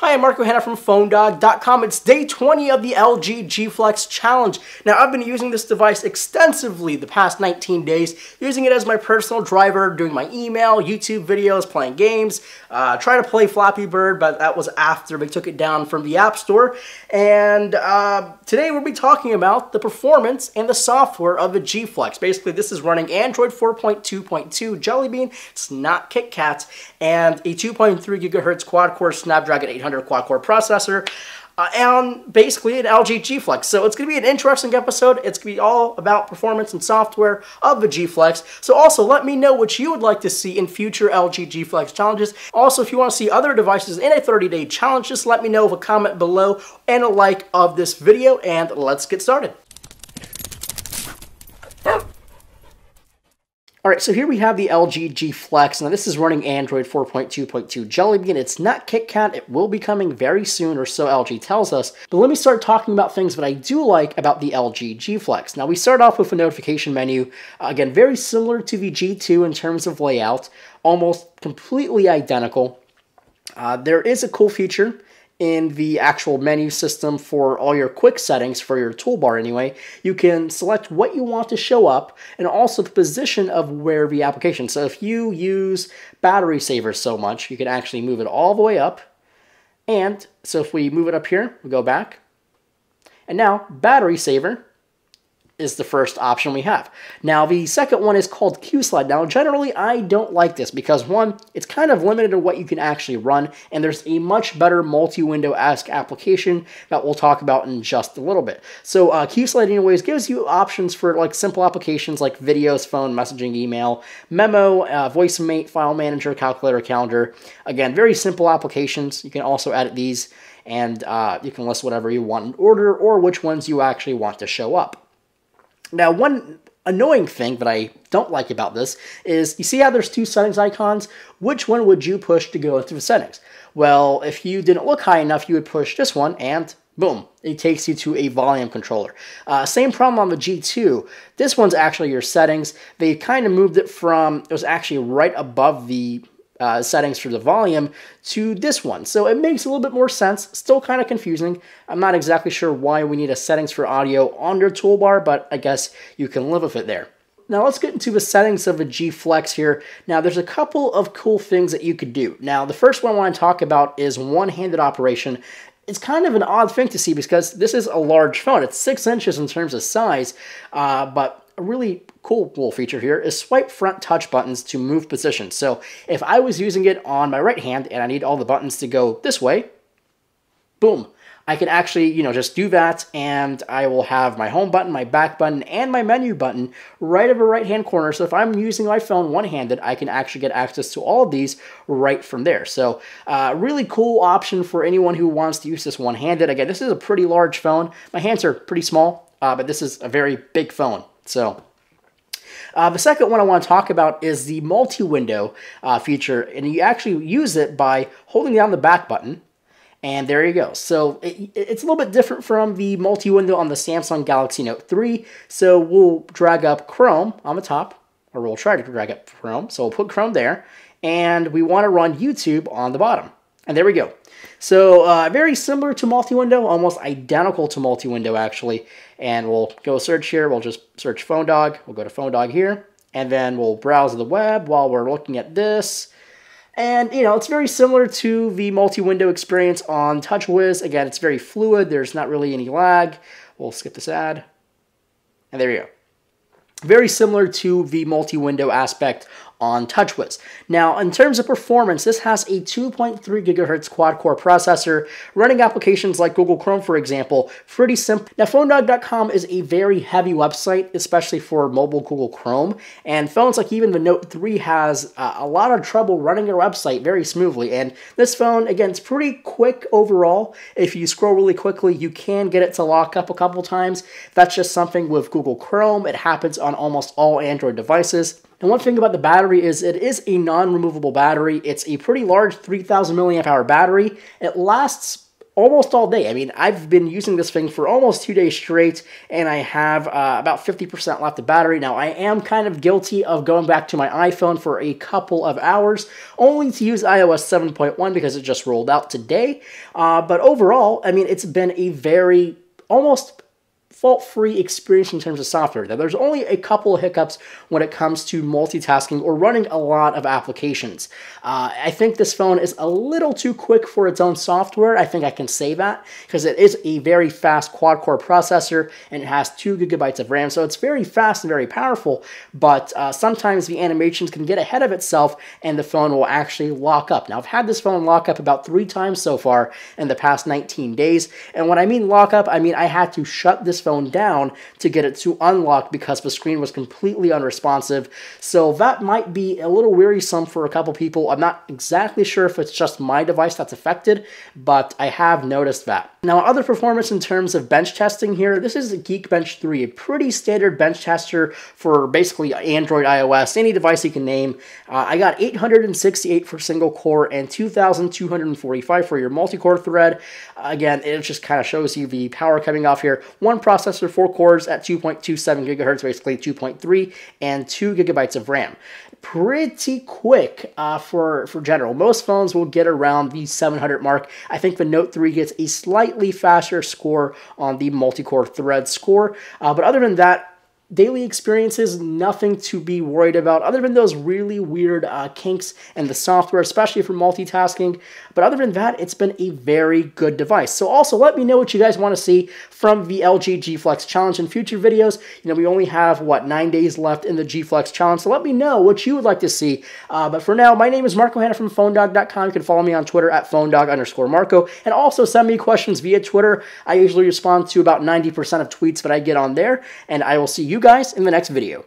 Hi, I'm Marco Hanna from PhoneDog.com. It's day 20 of the LG G Flex Challenge. Now, I've been using this device extensively the past 19 days, using it as my personal driver, doing my email, YouTube videos, playing games, uh, trying to play Flappy Bird, but that was after we took it down from the App Store. And uh, today we'll be talking about the performance and the software of the G Flex. Basically, this is running Android 4.2.2 Jelly Bean. It's not KitKat, and a 2.3 gigahertz quad-core Snapdragon 800 quad core processor. Uh, and basically an LG G Flex. So it's going to be an interesting episode. It's going to be all about performance and software of the G Flex. So also let me know what you would like to see in future LG G Flex challenges. Also, if you want to see other devices in a 30-day challenge, just let me know with a comment below and a like of this video, and let's get started. All right, so here we have the LG G Flex. Now this is running Android 4.2.2 Jelly Bean. It's not KitKat. It will be coming very soon, or so LG tells us. But let me start talking about things that I do like about the LG G Flex. Now we start off with a notification menu. Uh, again, very similar to the G2 in terms of layout, almost completely identical. Uh, there is a cool feature in the actual menu system for all your quick settings for your toolbar anyway, you can select what you want to show up and also the position of where the application. So if you use battery saver so much, you can actually move it all the way up. And so if we move it up here, we go back. And now battery saver is the first option we have. Now, the second one is called Q-Slide. Now, generally, I don't like this because, one, it's kind of limited to what you can actually run, and there's a much better multi-window-esque application that we'll talk about in just a little bit. So, uh, Q-Slide, anyways, gives you options for, like, simple applications like videos, phone, messaging, email, memo, uh, voicemate, file manager, calculator, calendar. Again, very simple applications. You can also edit these, and uh, you can list whatever you want in order or which ones you actually want to show up. Now, one annoying thing that I don't like about this is you see how there's two settings icons? Which one would you push to go into the settings? Well, if you didn't look high enough, you would push this one and boom, it takes you to a volume controller. Uh, same problem on the G2. This one's actually your settings. They kind of moved it from, it was actually right above the uh, settings for the volume to this one. So it makes a little bit more sense. Still kind of confusing. I'm not exactly sure why we need a settings for audio on your toolbar, but I guess you can live with it there. Now let's get into the settings of a G Flex here. Now there's a couple of cool things that you could do. Now the first one I want to talk about is one-handed operation. It's kind of an odd thing to see because this is a large phone. It's six inches in terms of size, uh, but really cool little feature here is swipe front touch buttons to move position. So if I was using it on my right hand and I need all the buttons to go this way, boom, I can actually, you know, just do that and I will have my home button, my back button, and my menu button right over right hand corner. So if I'm using my phone one-handed, I can actually get access to all of these right from there. So uh, really cool option for anyone who wants to use this one-handed. Again, this is a pretty large phone. My hands are pretty small, uh, but this is a very big phone. So uh, the second one I want to talk about is the multi-window uh, feature, and you actually use it by holding down the back button, and there you go. So it, it's a little bit different from the multi-window on the Samsung Galaxy Note 3. So we'll drag up Chrome on the top, or we'll try to drag up Chrome. So we'll put Chrome there, and we want to run YouTube on the bottom. And there we go. So uh, very similar to multi-window, almost identical to multi-window actually. And we'll go search here. We'll just search Phone Dog. We'll go to Phone Dog here. And then we'll browse the web while we're looking at this. And, you know, it's very similar to the multi-window experience on TouchWiz. Again, it's very fluid. There's not really any lag. We'll skip this ad. And there you go. Very similar to the multi-window aspect on TouchWiz. Now, in terms of performance, this has a 2.3 gigahertz quad-core processor, running applications like Google Chrome, for example, pretty simple. Now, PhoneDog.com is a very heavy website, especially for mobile Google Chrome, and phones like even the Note 3 has uh, a lot of trouble running their website very smoothly, and this phone, again, it's pretty quick overall. If you scroll really quickly, you can get it to lock up a couple times. That's just something with Google Chrome. It happens on almost all Android devices. And one thing about the battery is it is a non-removable battery. It's a pretty large 3000 milliamp hour battery. It lasts almost all day. I mean, I've been using this thing for almost two days straight, and I have uh, about 50% left of battery. Now, I am kind of guilty of going back to my iPhone for a couple of hours, only to use iOS 7.1 because it just rolled out today. Uh, but overall, I mean, it's been a very almost fault-free experience in terms of software. Now, there's only a couple of hiccups when it comes to multitasking or running a lot of applications. Uh, I think this phone is a little too quick for its own software. I think I can say that because it is a very fast quad-core processor and it has two gigabytes of RAM, so it's very fast and very powerful, but uh, sometimes the animations can get ahead of itself and the phone will actually lock up. Now, I've had this phone lock up about three times so far in the past 19 days, and when I mean lock up, I mean I had to shut this phone down to get it to unlock because the screen was completely unresponsive. So that might be a little wearisome for a couple people. I'm not exactly sure if it's just my device that's affected, but I have noticed that. Now, other performance in terms of bench testing here, this is Geekbench 3, a pretty standard bench tester for basically Android, iOS, any device you can name. Uh, I got 868 for single core and 2,245 for your multi-core thread. again, it just kind of shows you the power coming off here. One processor processor, four cores at 2.27 gigahertz, basically 2.3, and two gigabytes of RAM. Pretty quick uh, for, for general. Most phones will get around the 700 mark. I think the Note 3 gets a slightly faster score on the multi-core thread score. Uh, but other than that, daily experiences, nothing to be worried about other than those really weird uh, kinks in the software, especially for multitasking. But other than that, it's been a very good device. So also let me know what you guys want to see from the LG G Flex Challenge in future videos. You know, we only have, what, nine days left in the G Flex Challenge, so let me know what you would like to see. Uh, but for now, my name is Marco Hanna from PhoneDog.com. You can follow me on Twitter at PhoneDog underscore Marco, and also send me questions via Twitter. I usually respond to about 90% of tweets that I get on there, and I will see you you guys in the next video.